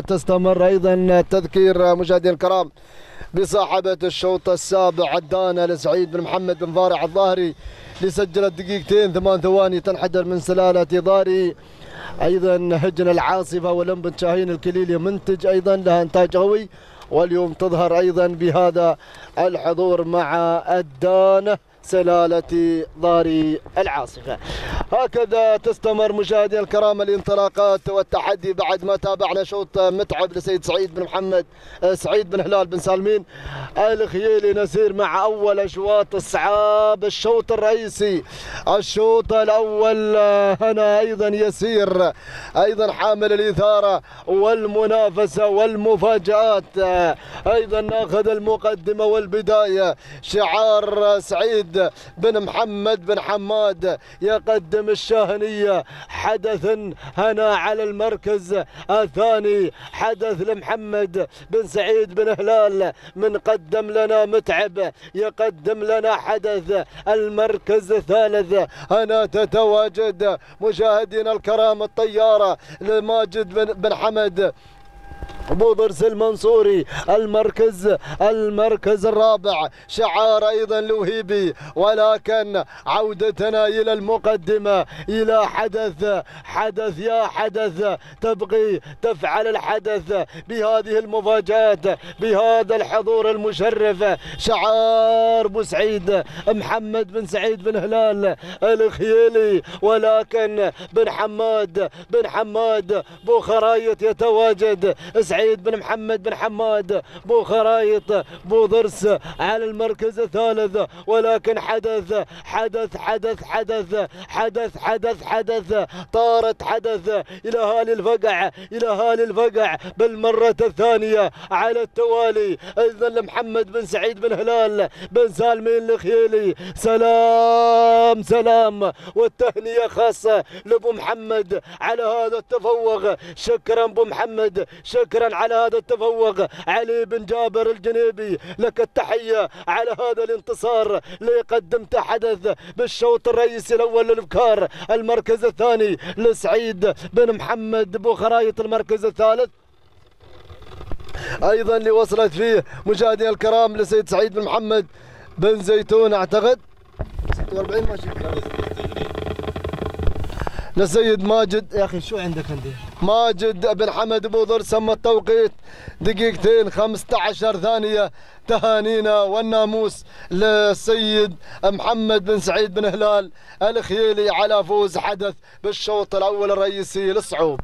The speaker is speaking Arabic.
تستمر أيضا تذكير مشاهدينا الكرام بصاحبة الشوط السابع عدانا لسعيد بن محمد بن فارع الظاهري لسجل دقيقتين ثمان ثواني تنحدر من سلالة ضاري أيضا هجن العاصفة ولم بن شاهين الكليلي منتج أيضا لها إنتاج قوي واليوم تظهر أيضا بهذا الحضور مع الدانة. سلالة ضاري العاصفة. هكذا تستمر مشاهدي الكرام الانطلاقات والتحدي بعد ما تابعنا شوط متعب لسيد سعيد بن محمد سعيد بن هلال بن سالمين. الخيالي نسير مع أول أشواط الصعاب الشوط الرئيسي. الشوط الأول هنا أيضا يسير أيضا حامل الإثارة والمنافسة والمفاجآت أيضا ناخذ المقدمة والبداية شعار سعيد بن محمد بن حماد يقدم الشاهنية. حدث هنا على المركز الثاني. حدث لمحمد بن سعيد بن هلال من قدم لنا متعب يقدم لنا حدث المركز الثالث. هنا تتواجد مشاهدينا الكرام الطيارة لماجد بن, بن حمد. بودرس المنصوري المركز المركز الرابع. شعار أيضا لوهيبي ولكن عودتنا إلى المقدمة إلى حدث حدث يا حدث. تبغي تفعل الحدث بهذه المفاجآت بهذا الحضور المشرف. شعار بوسعيد محمد بن سعيد بن هلال الخيالي ولكن بن حماد بن حماد بو خرايط يتواجد. سعيد بن محمد بن حماد بو خرايط بو ضرس على المركز الثالث ولكن حدث حدث حدث حدث حدث حدث حدث طارت حدث إلى هالي الفقع إلى هالي الفقع بالمرة الثانية على التوالي. إذا لمحمد بن سعيد بن هلال بن سالمين الخيلي. سلام سلام. والتهنئة خاصة لأبو محمد على هذا التفوق. شكرا أبو محمد شكرا على هذا التفوق. علي بن جابر الجنيبي لك التحية على هذا الانتصار. اللي قدمته حدث بالشوط الرئيسي الأول للفكار المركز الثاني لسعيد بن محمد بو خرايط المركز الثالث. أيضا اللي وصلت فيه مشاهدينا الكرام لسيد سعيد بن محمد بن زيتون أعتقد. 46 ماشي. لسيد ماجد يا أخي شو عندك عندي ماجد بن حمد ابو ضر سمى التوقيت. دقيقتين 15 ثانية. تهانينا والناموس للسيد محمد بن سعيد بن هلال الخيلي على فوز حدث بالشوط الأول الرئيسي للصعود.